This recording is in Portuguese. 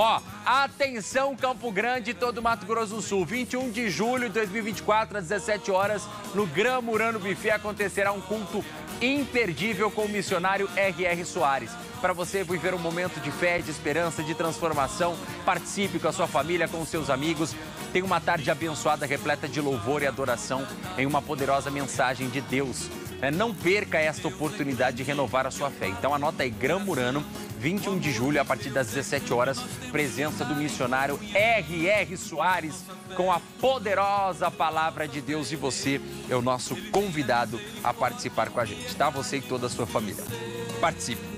Ó, atenção Campo Grande e todo Mato Grosso do Sul. 21 de julho de 2024, às 17 horas, no Gran Murano Buffet acontecerá um culto imperdível com o missionário R.R. Soares. Para você viver um momento de fé, de esperança, de transformação, participe com a sua família, com os seus amigos. Tenha uma tarde abençoada, repleta de louvor e adoração em uma poderosa mensagem de Deus. É, não perca esta oportunidade de renovar a sua fé. Então anota aí, Gran Murano, 21 de julho, a partir das 17 horas, presença do missionário R.R. Soares com a poderosa palavra de Deus e você é o nosso convidado a participar com a gente, tá? Você e toda a sua família. Participe!